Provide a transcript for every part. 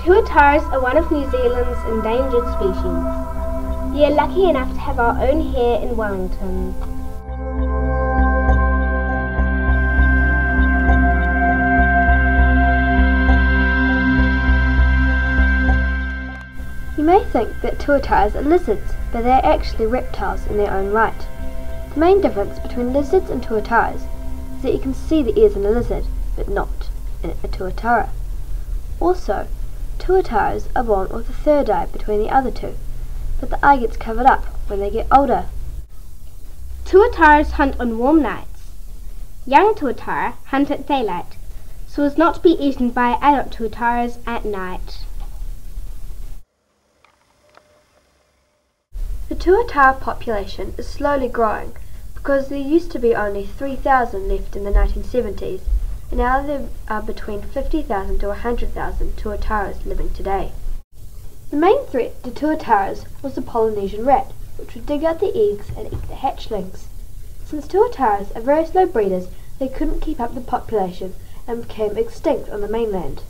Tuatars are one of New Zealand's endangered species. We are lucky enough to have our own here in Wellington. You may think that tuatars are lizards, but they are actually reptiles in their own right. The main difference between lizards and tuatars is that you can see the ears in a lizard, but not in a tuatara. Also, Tuatars are born with a third eye between the other two, but the eye gets covered up when they get older. Tuatars hunt on warm nights. Young tuatara hunt at daylight, so as not to be eaten by adult tuataras at night. The tuatara population is slowly growing because there used to be only 3,000 left in the 1970s and now there are between 50,000 to 100,000 tuataras living today. The main threat to tuataras was the Polynesian rat, which would dig out the eggs and eat the hatchlings. Since tuataras are very slow breeders, they couldn't keep up the population and became extinct on the mainland.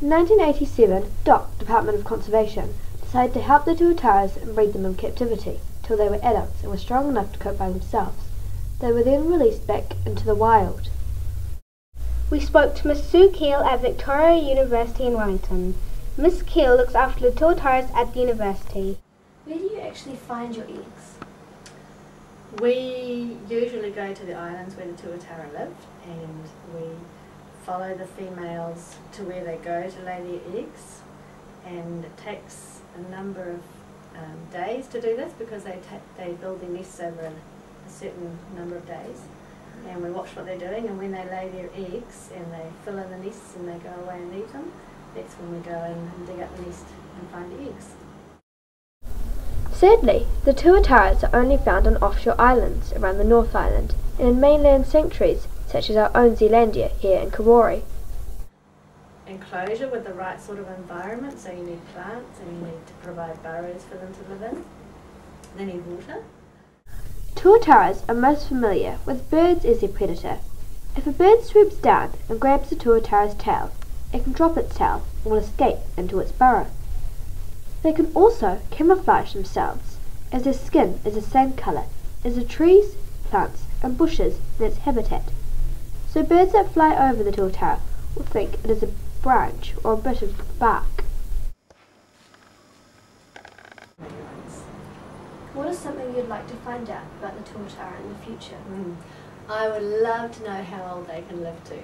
In 1987, DOC, Department of Conservation, decided to help the tuataras and breed them in captivity till they were adults and were strong enough to cope by themselves. They were then released back into the wild. We spoke to Miss Sue Keall at Victoria University in Wellington. Miss Keall looks after the tuatars at the university. Where do you actually find your eggs? We usually go to the islands where the tuatara live and we follow the females to where they go to lay their eggs and it takes a number of um, days to do this because they, they build their nests over a, a certain number of days and we watch what they're doing and when they lay their eggs and they fill in the nests and they go away and eat them, that's when we go in and dig up the nest and find the eggs. Sadly, the tuataras are only found on offshore islands around the North Island and in mainland sanctuaries such as our own Zealandia here in Karori. Enclosure with the right sort of environment, so you need plants and you need to provide burrows for them to live in. They need water. Tuataras are most familiar with birds as their predator. If a bird swoops down and grabs the tuatara's tail, it can drop its tail and will escape into its burrow. They can also camouflage themselves, as their skin is the same colour as the trees, plants and bushes in its habitat. So birds that fly over the tuatara will think it is a branch or a bit of bark. What is something you'd like to find out about the tuatara in the future? Mm. I would love to know how old they can live to.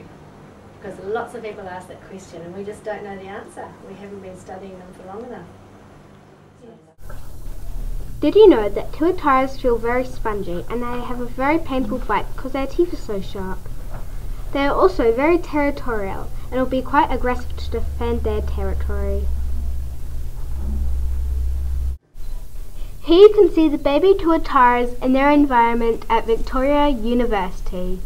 Because lots of people ask that question and we just don't know the answer. We haven't been studying them for long enough. Did you know that tuataras feel very spongy and they have a very painful bite because their teeth are so sharp? They are also very territorial and will be quite aggressive to defend their territory. Here you can see the baby tuataras in their environment at Victoria University.